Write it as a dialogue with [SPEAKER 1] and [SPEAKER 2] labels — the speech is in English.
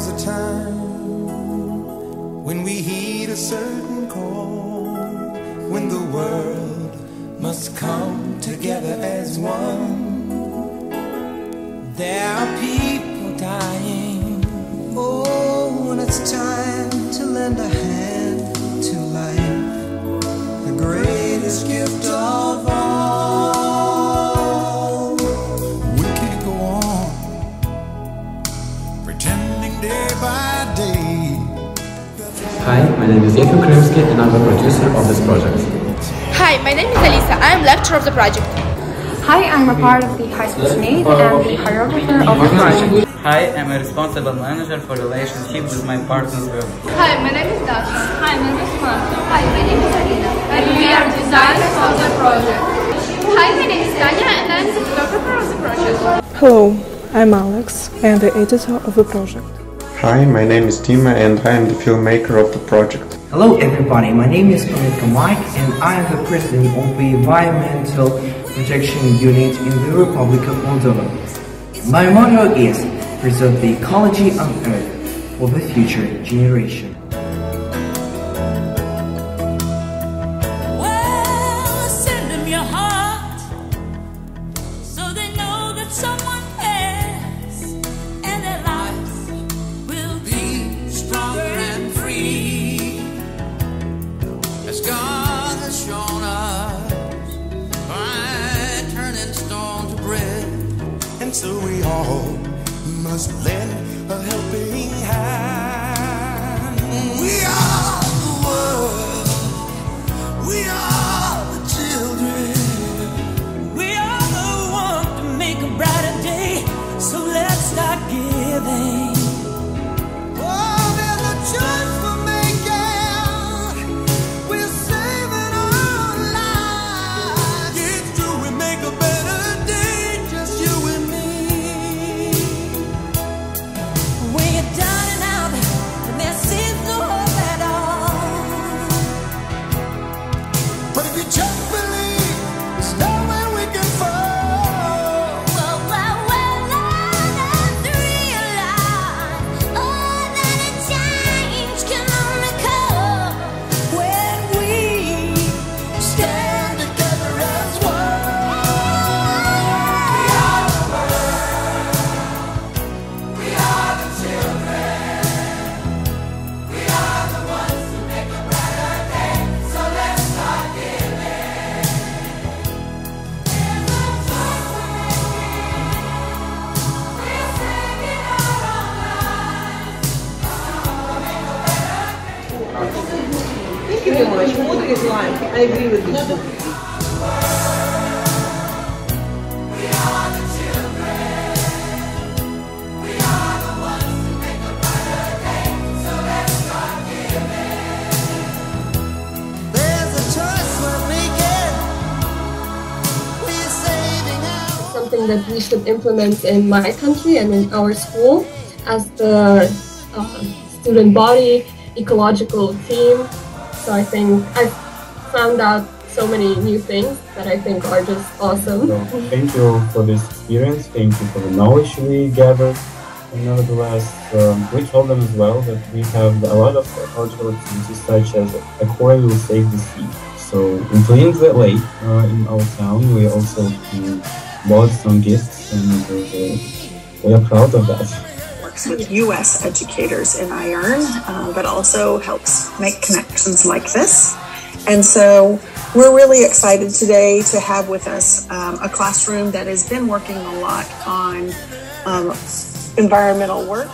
[SPEAKER 1] comes a time when we heed a certain call, when the world must come together as one. There
[SPEAKER 2] my name is Yakov Krymsky and I'm the producer of this project.
[SPEAKER 3] Hi, my name is Alisa. I am lecturer of the project.
[SPEAKER 4] Hi, I'm a part of the High School Senate and the choreographer of the project.
[SPEAKER 5] Hi, I'm a responsible manager for relationship with my partner's group.
[SPEAKER 3] Hi, my name is Dasha.
[SPEAKER 6] Hi, my name is Marta.
[SPEAKER 3] Hi, my name is Alina.
[SPEAKER 6] And we are designers of the project.
[SPEAKER 3] Hi, my name is Tanya and I am the photographer of the project.
[SPEAKER 7] Hello, I'm Alex. I am the editor of the project.
[SPEAKER 8] Hi, my name is Dima and I am the filmmaker of the project.
[SPEAKER 9] Hello everybody, my name is Ometka Mike and I am the president of the Environmental Protection Unit in the Republic of Moldova. My motto is preserve the ecology on Earth for the future generation.
[SPEAKER 10] And
[SPEAKER 1] so we all must lend a helping hand. Choice we're making. We're saving.
[SPEAKER 4] Something that we should implement in my country and in our school as the uh, student body ecological theme. So I think I've found out so many new things that I think are just awesome.
[SPEAKER 11] So thank you for this experience. Thank you for the knowledge we gathered. And nevertheless, um, we told them as well that we have a lot of ecological activities such as a quarry will save the sea. So in the lake uh, in our town, we also bought some gifts and uh, we are proud of that.
[SPEAKER 12] with U.S. educators in iEARN, uh, but also helps make connections like this. And so we're really excited today to have with us um, a classroom that has been working a lot on um, environmental work